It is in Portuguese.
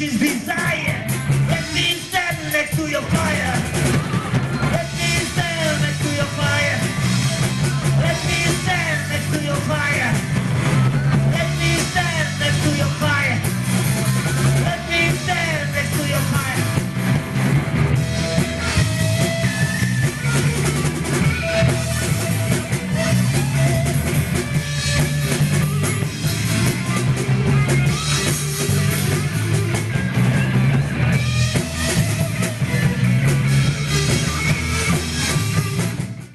you the man